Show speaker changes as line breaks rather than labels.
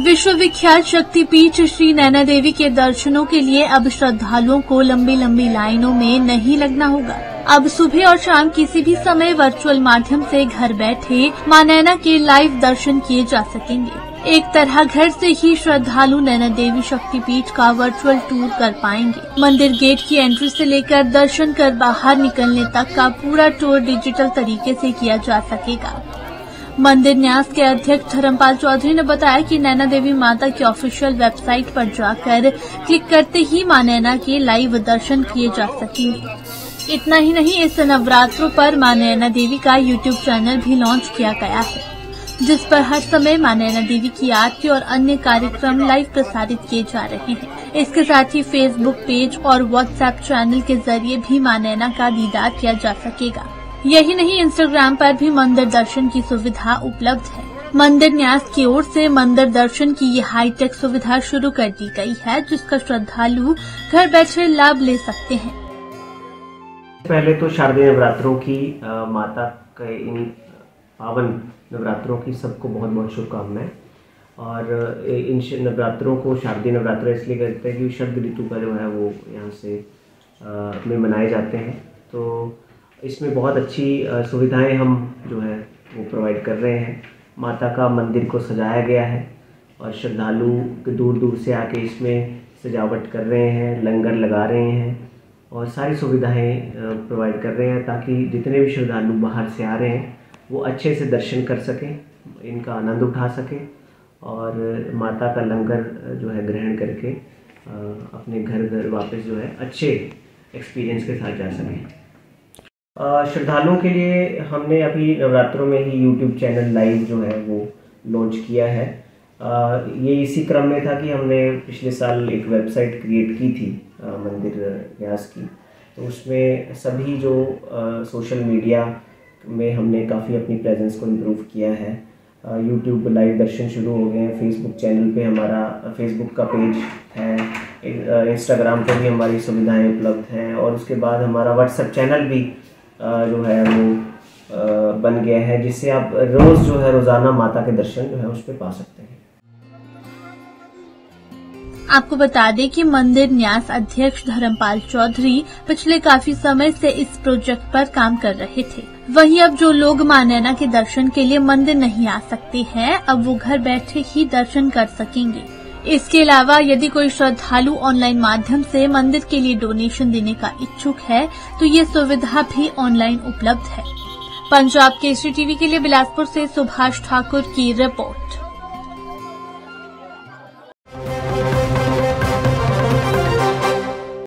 विश्वविख्यात शक्तिपीठ श्री नैना देवी के दर्शनों के लिए अब श्रद्धालुओं को लंबी लंबी लाइनों में नहीं लगना होगा। अब सुबह और शाम किसी भी समय वर्चुअल माध्यम से घर बैठे माँ नैना के लाइव दर्शन किए जा सकेंगे। एक तरह घर से ही श्रद्धालु नैना देवी शक्तिपीठ का वर्चुअल टूर कर पाएँगे। मंदिर गेट की एंट्री से लेकर दर्शन कर बाहर निकलने तक का पूरा टूर डिजिटल तरीके से किया जा सकेगा। मंदिर न्यास के अध्यक्ष धर्मपाल चौधरी ने बताया कि नैना देवी माता की ऑफिशियल वेबसाइट पर जाकर क्लिक करते ही माँ नैना के लाइव दर्शन किए जा सके। इतना ही नहीं, इस नवरात्रों पर माँ नैना देवी का यूट्यूब चैनल भी लॉन्च किया गया है, जिस पर हर समय माँ नैना देवी की आरती और अन्य कार्यक्रम लाइव प्रसारित किए जा रहे हैं। इसके साथ ही फेसबुक पेज और व्हाट्सएप चैनल के ज़रिए भी माँ नैना का दीदार किया जा सकेगा। यही नहीं इंस्टाग्राम पर भी मंदिर दर्शन की सुविधा उपलब्ध है। मंदिर न्यास की ओर से मंदिर दर्शन की ये हाईटेक सुविधा शुरू कर दी गई है जिसका श्रद्धालु घर बैठे लाभ ले सकते हैं।
पहले तो शारदीय नवरात्रों की आ, माता के इन पावन नवरात्रों की सबको बहुत बहुत शुभकामनाएँ। और इन नवरात्रों को शारदीय नवरात्र इसलिए कहते हैं कि शरद ऋतु का जो है वो यहाँ से में मनाए जाते हैं। तो इसमें बहुत अच्छी सुविधाएँ हम जो है, वो प्रोवाइड कर रहे हैं। माता का मंदिर को सजाया गया है और श्रद्धालु दूर दूर से आके इसमें सजावट कर रहे हैं, लंगर लगा रहे हैं और सारी सुविधाएँ प्रोवाइड कर रहे हैं ताकि जितने भी श्रद्धालु बाहर से आ रहे हैं, वो अच्छे से दर्शन कर सकें, इनका आनंद उठा सकें और माता का लंगर जो है ग्रहण करके अपने घर घर वापस जो है अच्छे एक्सपीरियंस के साथ जा सकें। श्रद्धालुओं के लिए हमने अभी नवरात्रों में ही यूट्यूब चैनल लाइव जो है वो लॉन्च किया है। ये इसी क्रम में था कि हमने पिछले साल एक वेबसाइट क्रिएट की थी मंदिर न्यास की। तो उसमें सभी जो सोशल मीडिया में हमने काफ़ी अपनी प्रेजेंस को इम्प्रूव किया है। यूट्यूब लाइव दर्शन शुरू हो गए हैं फेसबुक चैनल पे हमारा फेसबुक का पेज है इंस्टाग्राम पे भी हमारी सुविधाएँ उपलब्ध हैं और उसके बाद हमारा व्हाट्सएप चैनल भी जो है वो बन गया है जिससे आप रोज़ जो है रोज़ाना माता के दर्शन जो है उस पर पा सकते हैं।
आपको बता दें कि मंदिर न्यास अध्यक्ष धर्मपाल चौधरी पिछले काफ़ी समय से इस प्रोजेक्ट पर काम कर रहे थे। वहीं अब जो लोग माँ नैना के दर्शन के लिए मंदिर नहीं आ सकते हैं, अब वो घर बैठे ही दर्शन कर सकेंगे। इसके अलावा यदि कोई श्रद्धालु ऑनलाइन माध्यम से मंदिर के लिए डोनेशन देने का इच्छुक है तो ये सुविधा भी ऑनलाइन उपलब्ध है। पंजाब केसरी टीवी के लिए बिलासपुर से सुभाष ठाकुर की रिपोर्ट